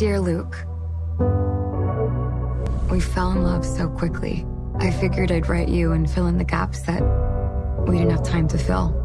Dear Luke, we fell in love so quickly. I figured I'd write you and fill in the gaps that we didn't have time to fill.